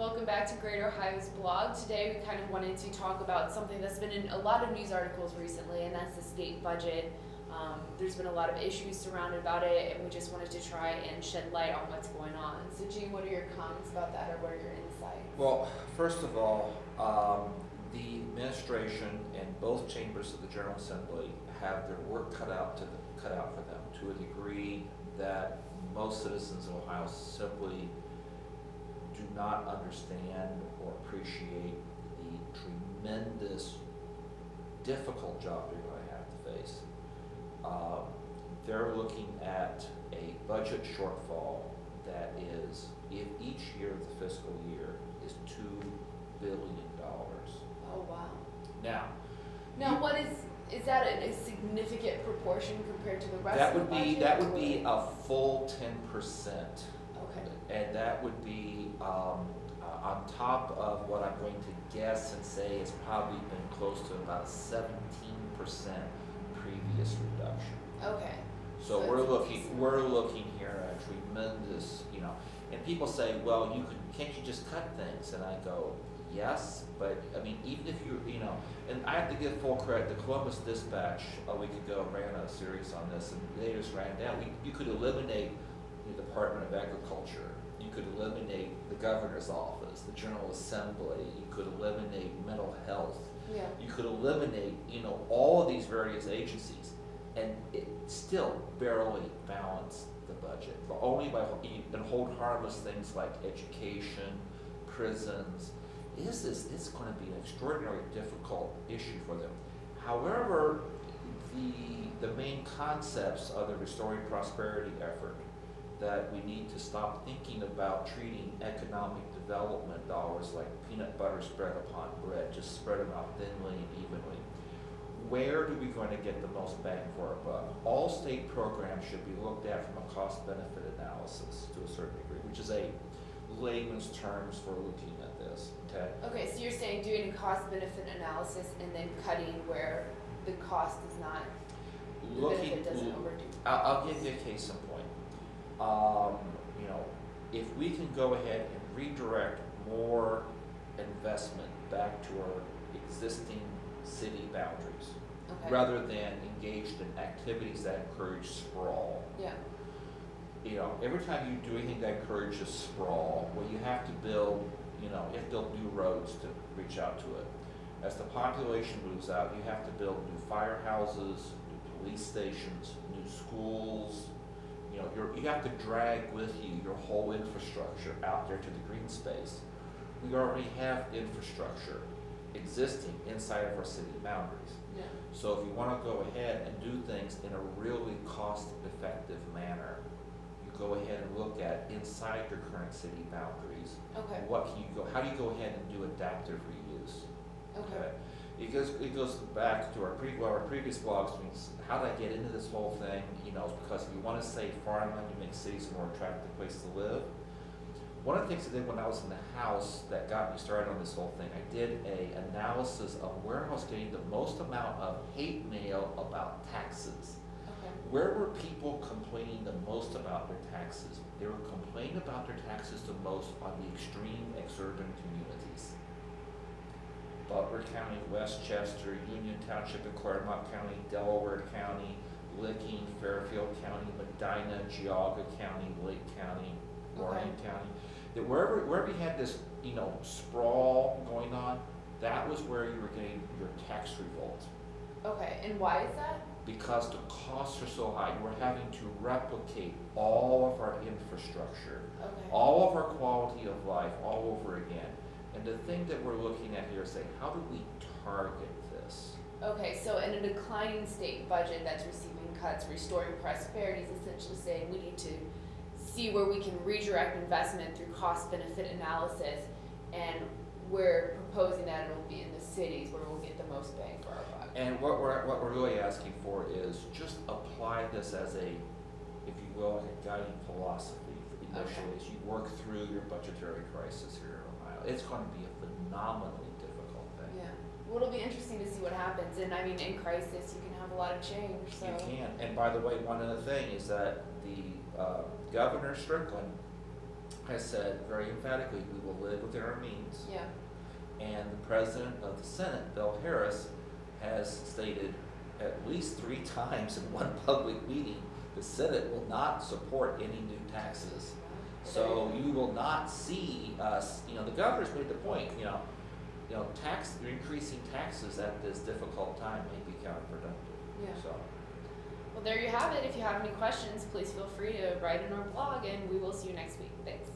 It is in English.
welcome back to Greater Ohio's blog. Today we kind of wanted to talk about something that's been in a lot of news articles recently, and that's the state budget. Um, there's been a lot of issues surrounded about it, and we just wanted to try and shed light on what's going on. So, Gene, what are your comments about that, or what are your insights? Well, first of all, um, the administration and both chambers of the General Assembly have their work cut out to, the- cut out for them to a degree that most citizens of Ohio simply do not understand or appreciate the tremendous, difficult job they're gonna have to face. Um, They're looking at a budget shortfall that is, if each year of the fiscal year is two billion dollars. Oh wow. Now. Now, what is is that a, a significant proportion compared to the rest That of would the be, budget? that would be a full ten percent. And that would be, um, uh, on top of what I'm going to guess and say it's probably been close to about seventeen percent previous reduction. Okay. So So we're looking, decent- we're looking here at tremendous, you know, and people say, well, you can, can't you just cut things? And I go, yes, but, I mean, even if you, you know, and I have to give full credit, the Columbus Dispatch a week ago ran a series on this, and they just ran down, we, you could eliminate the Department of Agriculture, you could eliminate the governor's office, the General Assembly, you could eliminate mental health, Yeah. you could eliminate, you know, all of these various agencies, and it still barely balance the budget. But only by, and hold harmless things like education, prisons, this is, it's gonna be an extraordinarily difficult issue for them. However, the, the main concepts of the Restoring Prosperity effort, that we need to stop thinking about treating economic development dollars like peanut butter spread upon bread, just spread them out thinly and evenly. Where do we going to get the most bang for our buck? All state programs should be looked at from a cost benefit analysis to a certain degree, which is a layman's terms for looking at this, okay? Okay, so you're saying doing a cost benefit analysis and then cutting where the cost is not, the Looking, benefit doesn't overdo. I'll, I'll give you a case in point. Um, you know, if we can go ahead and redirect more investment back to our existing city boundaries, Okay. rather than engaged in activities that encourage sprawl. Yeah, You know, every time you do anything that encourages sprawl, well, you have to build, you know, you have to build new roads to reach out to it. As the population moves out, you have to build new firehouses, new police stations, new schools. You have to drag with you your whole infrastructure out there to the green space. We already have infrastructure existing inside of our city boundaries. yeah. So if you wanna go ahead and do things in a really cost-effective manner, you go ahead and look at inside your current city boundaries, Okay, what can you go, how do you go ahead and do adaptive reuse? okay. It goes, it goes back to our pre, well, our previous blogs, means how did I get into this whole thing, you know, because if you wanna save farmland, you make cities a more attractive place to live. One of the things I did when I was in the house that got me started on this whole thing, I did a analysis of where I was getting the most amount of hate mail about taxes. Okay. Where were people complaining the most about their taxes? They were complaining about their taxes the most on the extreme exurban communities. Butler County, West Chester, Union Township in Clermont County, Delaware County, Licking, Fairfield County, Medina, Geauga County, Lake County, Lorain County. That wherever, wherever you had this, you know, sprawl going on, that was where you were getting your tax revolt Okay, and why is that? because the costs are so high, we're having to replicate all of our infrastructure, Okay. all of our quality of life all over again. And the thing that we're looking at saying, how do we target this? Okay, so in a declining state budget that's receiving cuts, restoring prosperity is essentially saying we need to see where we can redirect investment through cost benefit analysis. And we're proposing that it'll be in the cities where we'll get the most bang for our buck. And what we're, what we're really asking for is just apply this as a, if you will, a guiding philosophy initially, as you work through your budgetary crisis here in Ohio. It's gonna be a phenomenally difficult thing. Yeah, well, it'll be interesting to see what happens, and I mean, in crisis, you can have a lot of change, so. You can, and by the way, one other thing is that the, uh, Governor Strickland has said very emphatically, we will live within our means. Yeah, And the president of the Senate, Bill Harris, has stated at least three times in one public meeting, the Senate will not support any new taxes. So you will not see us, you know, the governor's made the point, you know, you know, tax, increasing taxes at this difficult time may be counterproductive, Yeah. so. Well, there you have it. If you have any questions, please feel free to write in our blog and we will see you next week. Thanks.